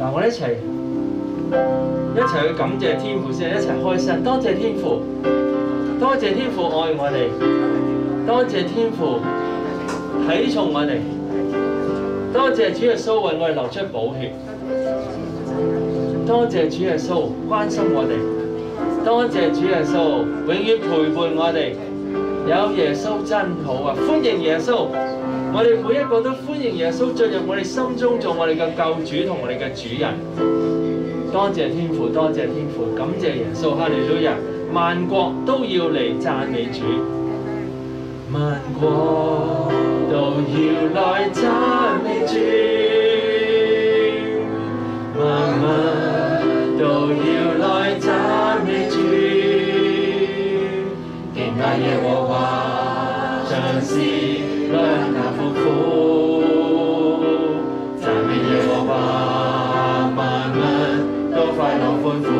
嗱，我哋一齊一齊去感謝天父先，一齊開心，多謝天父，多謝天父愛我哋，多謝天父睇重我哋，多謝主耶穌為我哋流出寶血，多謝主耶穌關心我哋，多謝主耶穌永遠陪伴我哋，有耶穌真好啊！歡迎耶穌。我哋每一個都歡迎耶穌進入我哋心中做我哋嘅救主同我哋嘅主人。多謝天父，多謝天父，感謝耶穌，哈利路亞！萬國都要嚟讚美主，萬國都要來讚美主，萬民都要來讚美主，敬拜耶和華，都快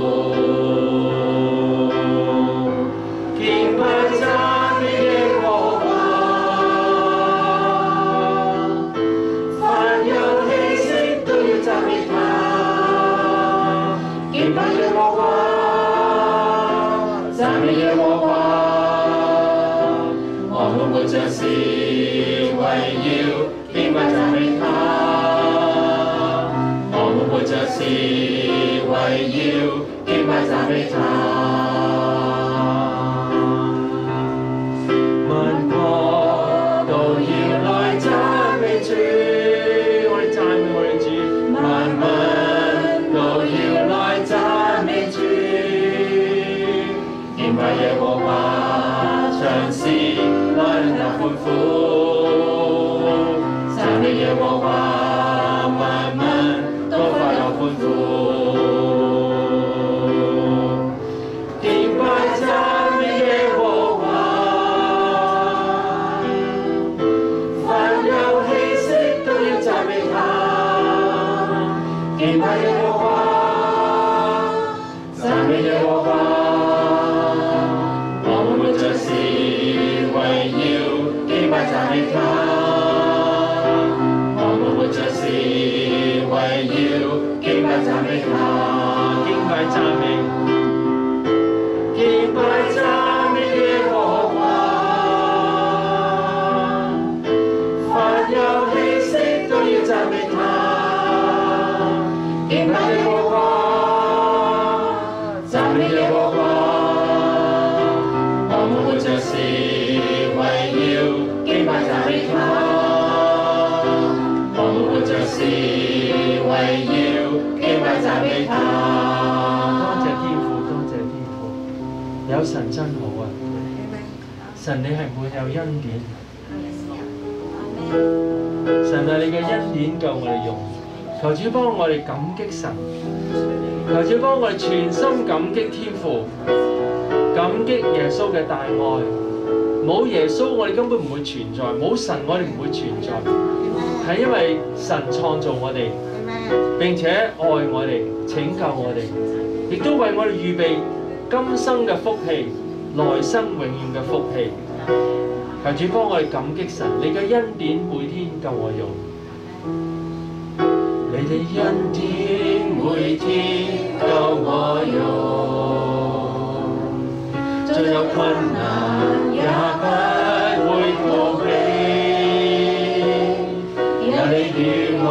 赞美耶和华。我们活着是为要敬拜讚美他，我们活着是为要敬拜讚美他。敬拜耶和華，讚美耶和華。我活着是為要敬拜讚美他，我們活着是為要敬拜讚美他。多謝天父，多謝天父，有神真好啊！神你係滿有恩典，神啊，你嘅恩典夠我哋用，求主幫我哋感激神，求主幫我哋全心感激天父，感激耶穌嘅大愛。冇耶穌，我哋根本唔會存在；冇神，我哋唔會存在。係因為神創造我哋，並且愛我哋、拯救我哋，亦都為我哋預備今生嘅福氣、來生永遠嘅福氣。求主幫我哋感激神，你嘅恩典每天夠我用。你的恩典每天够我用，再有困难也不会逃避，有你与我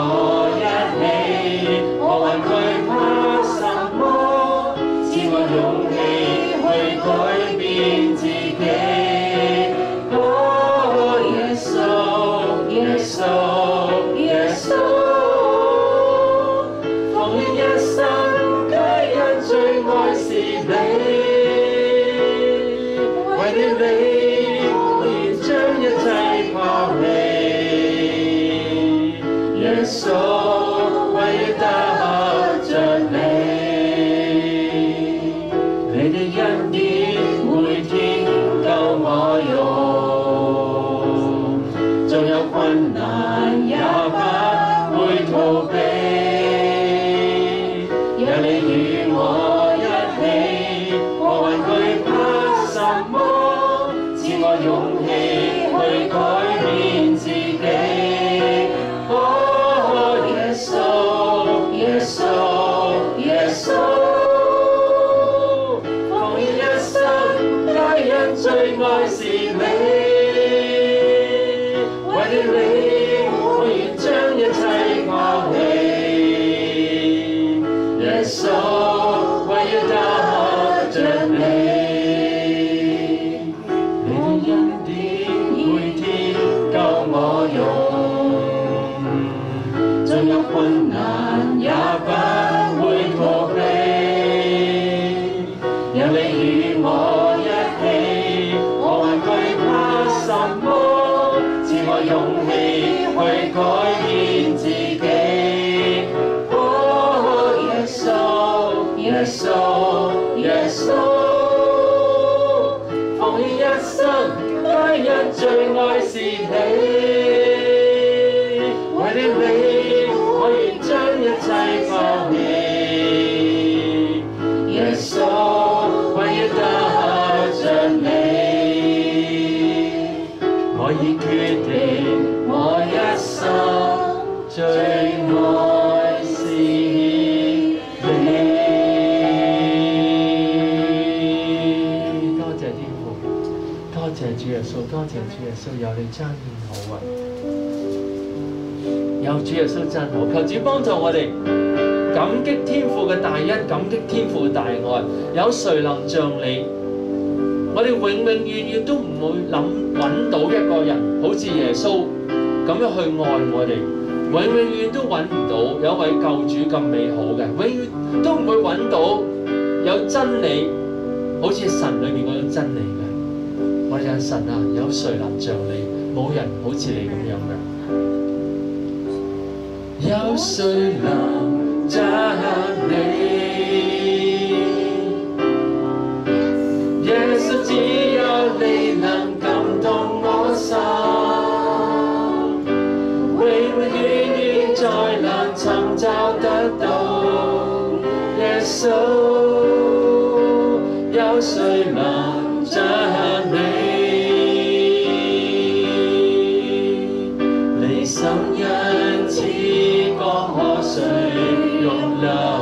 your 最爱是你。为了你我愿将一切抛弃。耶稣为了得着你。你一恩每天教我用。纵有困难也不会逃避。真好啊！有主耶穌真好，求主幫助我哋感激天父嘅大恩，感激天父嘅大愛。有誰能像你？我哋永永遠遠都唔會諗揾到一個人好似耶穌咁樣去愛我哋，永永遠遠都揾唔到有一位救主咁美好嘅，永遠都唔會揾到有真理好似神裏面嗰種真理嘅。我哋嘅神啊，有誰能像你？冇人好似你咁樣嘅。有誰能像你？耶穌，只有你能感動我心，永永遠再難尋找得到。耶穌，你心因此江河水湧流，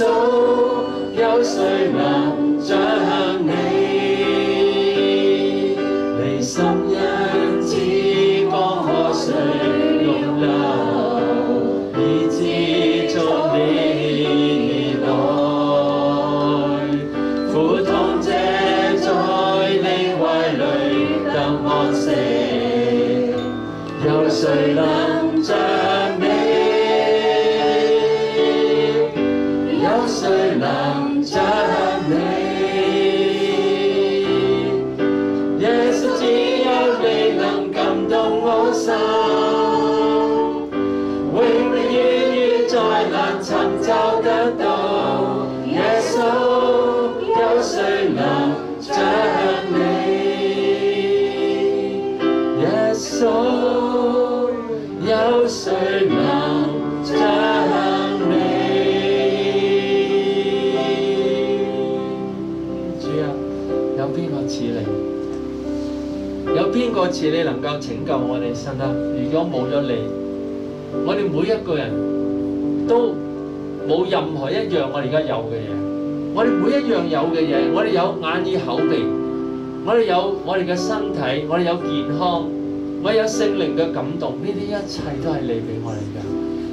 耶再難尋找得到。耶穌，有誰能像你？耶穌，有誰能像你？主啊，有邊個似你？有邊個似你能夠拯救我哋身啊？如果冇咗你，我哋每一個人都冇任何一樣我哋而家有嘅嘢。我哋每一樣有嘅嘢，我哋有眼耳口鼻，我哋有我哋嘅身體，我哋有健康，我哋有聖靈嘅感動，呢啲一切都係你俾我哋嘅。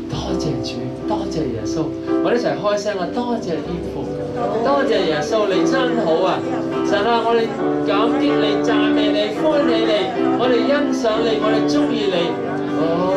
多謝主，多謝耶穌，我哋一齊開聲啊！多謝天父，多謝耶穌，你真好啊！神啊，我哋感激你、讚美你、歡喜你，我哋欣賞你，我哋中意你。哦，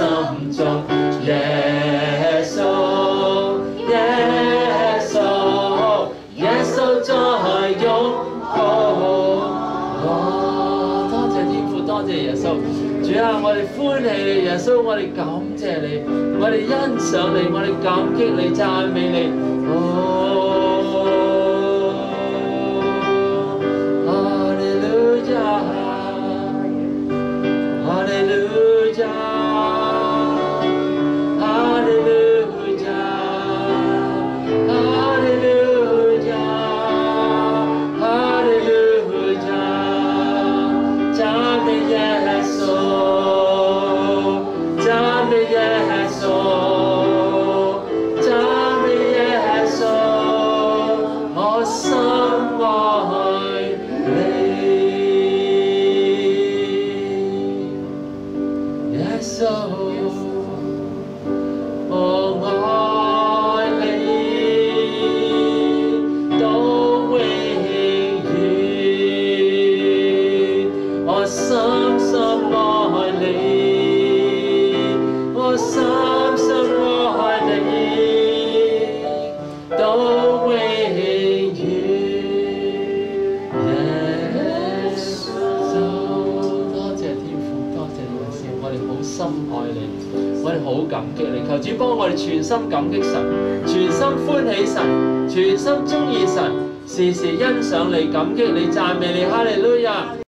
心中，耶稣，耶稣，耶稣在拥抱我。多谢天父，多谢耶稣。主啊，我哋欢喜你，耶稣，我哋感谢你，我哋欣赏你，我哋感激你，赞美你。哦，求主帮我哋全心感激神，全心欢喜神，全心中意神，时时欣赏你、感激你、赞美你，哈利路亚！